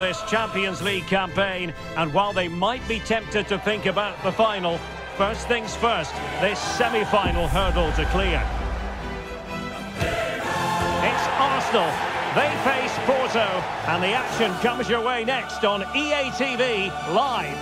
this Champions League campaign and while they might be tempted to think about the final first things first this semi-final hurdle to clear. It's Arsenal. They face Porto and the action comes your way next on EA TV live.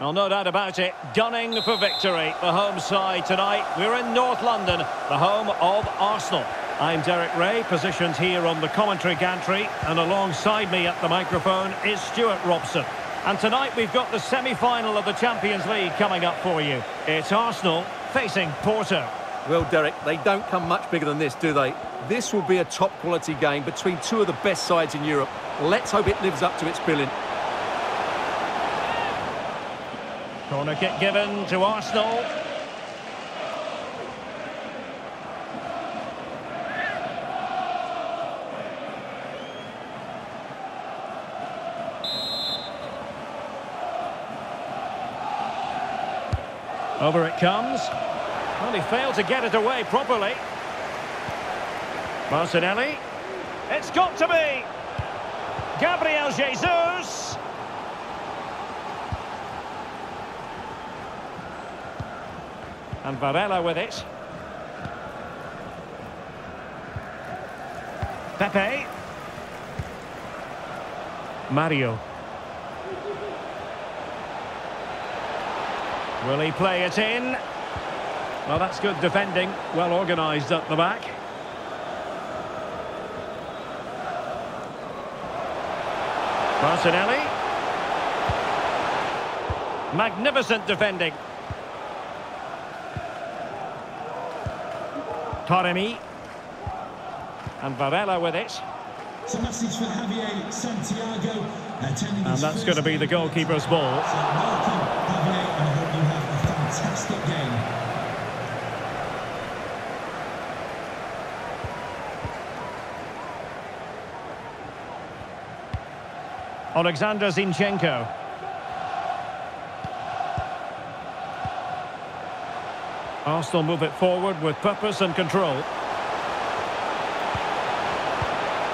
Well no doubt about it gunning for victory. The home side tonight we're in North London the home of Arsenal I'm Derek Rae, positioned here on the commentary gantry, and alongside me at the microphone is Stewart Robson. And tonight we've got the semi-final of the Champions League coming up for you. It's Arsenal facing Porto. Well, Derek, they don't come much bigger than this, do they? This will be a top-quality game between two of the best sides in Europe. Let's hope it lives up to its billing. Corner kick given to Arsenal. Over it comes. Well, he failed to get it away properly. Martinelli. It's got to be. Gabriel Jesus. And Varela with it. Pepe. Mario. Will he play it in? Well, that's good defending. Well organised up the back. Martinelli. Magnificent defending. Taremi. And Varela with it. It's a message for Javier Santiago. And that's going to be the goalkeeper's ball. So welcome, Javier, and I hope you have a fantastic game. Alexander Zinchenko. Arsenal move it forward with purpose and control.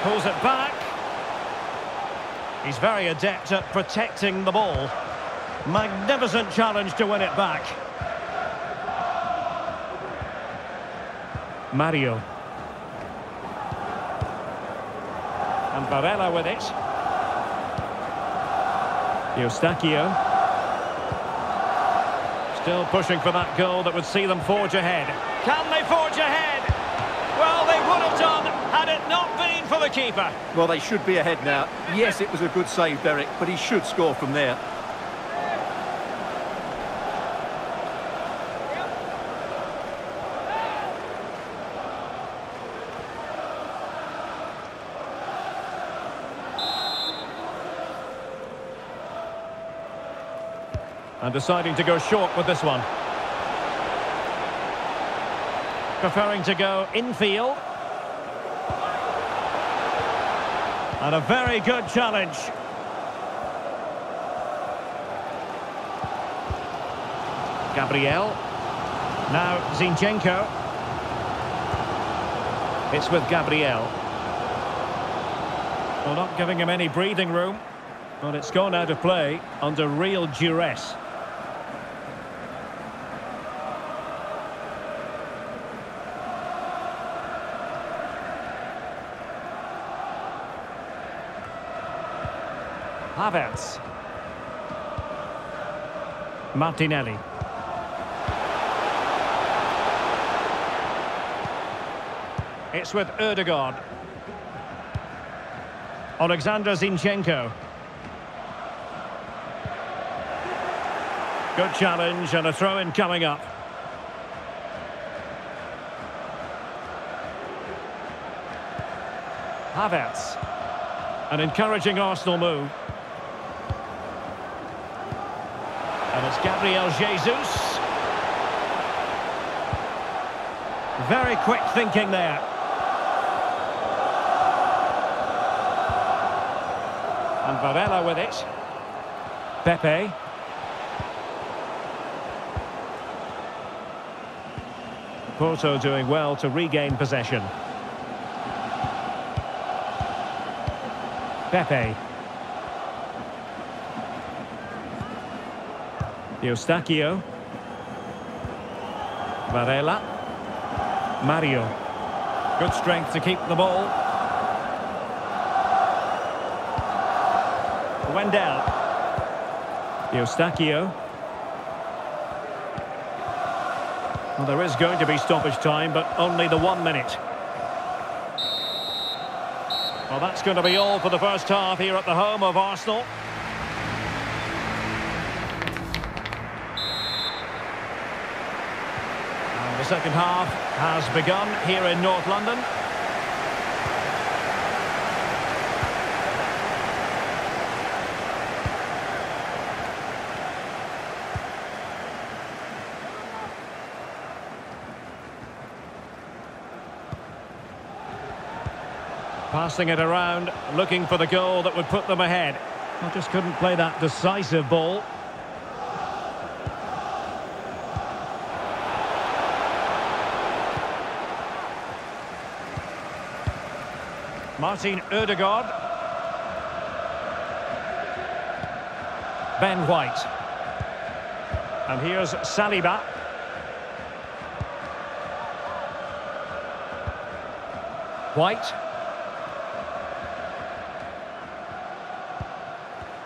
Pulls it back. He's very adept at protecting the ball. Magnificent challenge to win it back. Mario. And Varela with it. Eustáquio. Still pushing for that goal that would see them forge ahead. Can they forge ahead? Well, they would have done had it not been for the keeper. Well, they should be ahead now. Yes, it was a good save, Derek, but he should score from there. And deciding to go short with this one. Preferring to go infield. And a very good challenge. Gabriel. Now Zinchenko. It's with Gabriel. Well, not giving him any breathing room. But it's gone out of play under real duress. Havertz. Martinelli. It's with Ødegaard. Alexander Zinchenko. Good challenge and a throw-in coming up. Havertz. An encouraging Arsenal move. And it's Gabriel Jesus. Very quick thinking there. And Varela with it. Pepe. Porto doing well to regain possession. Pepe. Eustáquio. Varela. Mario. Good strength to keep the ball. Wendell. Eustáquio. Well, there is going to be stoppage time, but only the one minute. Well, that's going to be all for the first half here at the home of Arsenal. The second half has begun here in North London. Passing it around, looking for the goal that would put them ahead. I just couldn't play that decisive ball. Martin Odegaard. Ben White. And here's Saliba. White.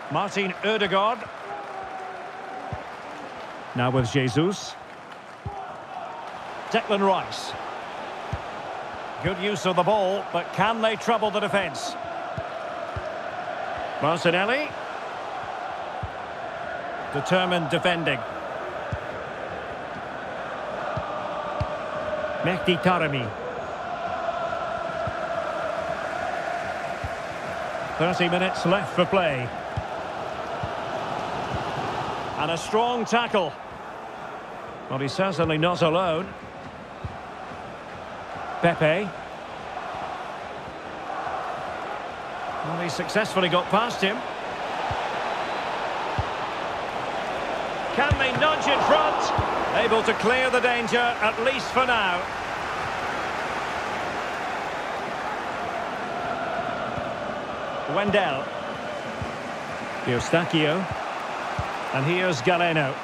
Martin Odegaard. Now with Jesus. Declan Rice. Good use of the ball, but can they trouble the defence? Martinelli. Determined defending. Mehdi Taremi. 30 minutes left for play. And a strong tackle. Well, he's certainly not alone. Pepe. Well, he successfully got past him. Can they nudge in front? Able to clear the danger, at least for now. Wendell. Eustáquio. And here's Galeno.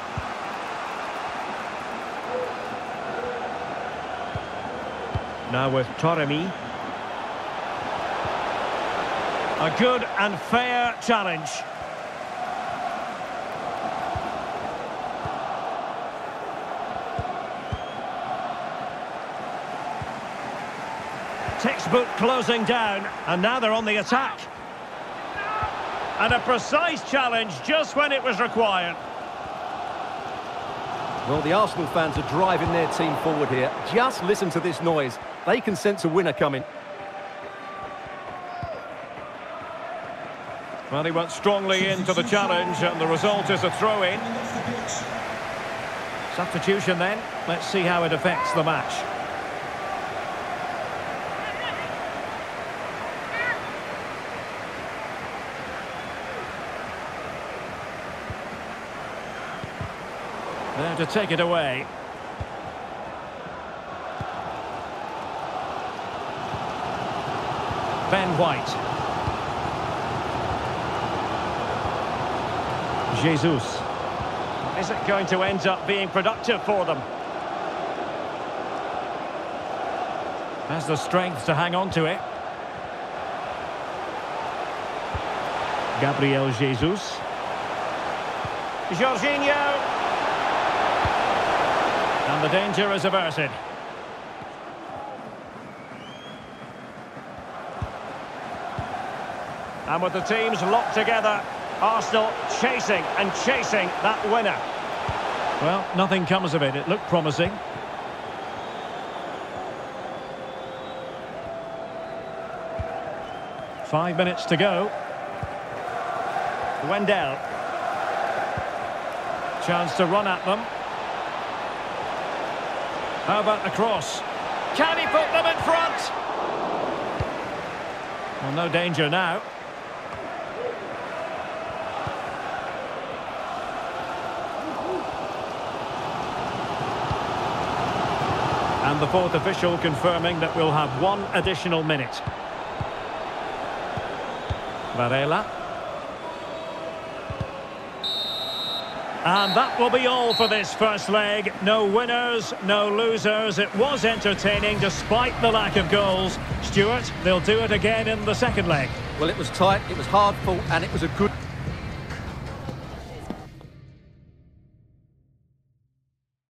Now with Taremi. A good and fair challenge. Textbook closing down, and now they're on the attack. And a precise challenge just when it was required. Well, the Arsenal fans are driving their team forward here. Just listen to this noise. They can sense a winner coming. Well, he went strongly into the challenge, and the result is a throw-in. Substitution then. Let's see how it affects the match. There to take it away. Ben White. Jesus. Is it going to end up being productive for them? Has the strength to hang on to it. Gabriel Jesus. Jorginho. And the danger is averted. And with the teams locked together, Arsenal chasing and chasing that winner. Well, nothing comes of it. It looked promising. Five minutes to go. Wendell. Chance to run at them. How about the cross? Can he put them in front? Well, no danger now. And the fourth official confirming that we'll have one additional minute. Varela. And that will be all for this first leg. No winners, no losers. It was entertaining despite the lack of goals. Stewart, they'll do it again in the second leg. Well, it was tight, it was hard fought, and it was a good...